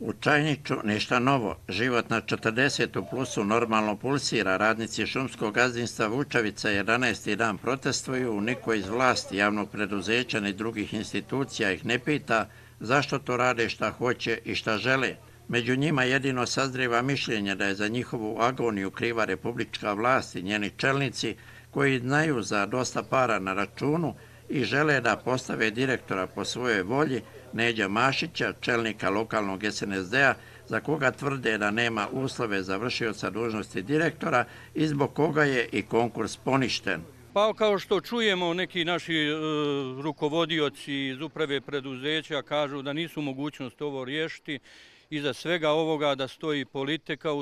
U Čajniću ništa novo. Život na 40. plusu normalno pulsira. Radnici šumskog gazdinstva Vučavica 11. dan protestuju. Niko iz vlasti javnog preduzeća ni drugih institucija ih ne pita zašto to rade šta hoće i šta žele. Među njima jedino sazreva mišljenje da je za njihovu agoniju kriva republička vlast i njeni čelnici koji znaju za dosta para na računu i žele da postave direktora po svojoj volji Neđa Mašića, čelnika lokalnog SNSD-a, za koga tvrde da nema uslove za vršioca dužnosti direktora i zbog koga je i konkurs poništen. Pa kao što čujemo, neki naši e, rukovodioci iz uprave preduzeća kažu da nisu mogućnost ovo riješiti i za svega ovoga da stoji politika,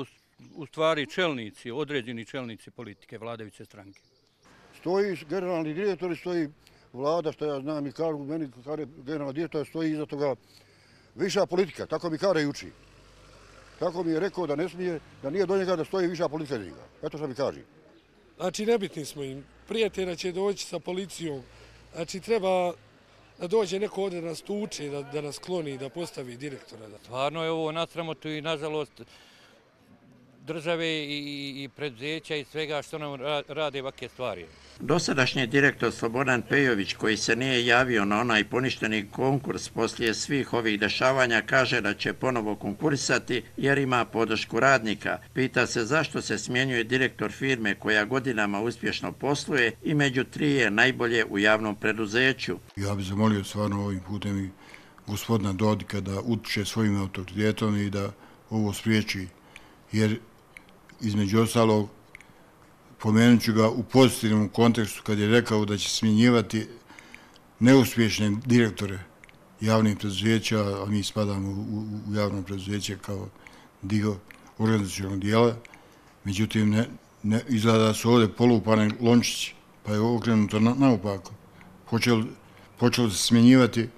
u stvari čelnici, određeni čelnici politike, vladajuće stranke. Stoji generalni direktor i stoji vlada, što ja znam i kažu, meni kare generalna direktora stoji iza toga viša politika, tako mi kare i uči. Tako mi je rekao da ne smije, da nije do njega da stoji viša politika njega. Eto što mi kaže. Znači, nebitni smo im. Prijatelja će doći sa policijom. Znači, treba da dođe neko ovdje da nas tuče, da, da nas kloni, da postavi direktora. Stvarno je ovo nasramotu i, nažalost, države i predzeća i svega što nam rade ovakve stvari. Dosadašnji direktor Slobodan Pejović, koji se nije javio na onaj poništeni konkurs poslije svih ovih dešavanja, kaže da će ponovo konkurisati jer ima podršku radnika. Pita se zašto se smjenjuje direktor firme koja godinama uspješno posluje i među tri je najbolje u javnom preduzeću. Ja bih zamolio stvarno ovim putem i gospodina Dodika da utiče svojim autoritetom i da ovo spriječi jer između ostalog, pomenut ću ga u pozitivnom kontekstu kad je rekao da će smjenjivati neuspješne direktore javnih preduzeća, a mi spadamo u javno preduzeće kao dio organizacijalnog dijela. Međutim, ne, ne, izgleda da su ovdje polupane lončići, pa je okrenuto na, naopako. Počelo se smjenjivati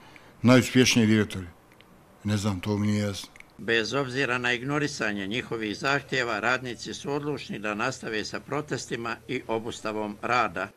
najuspješniji direktori. Ne znam, to mi nije jasno. Bez obzira na ignorisanje njihovih zahtjeva, radnici su odlučni da nastave sa protestima i obustavom rada.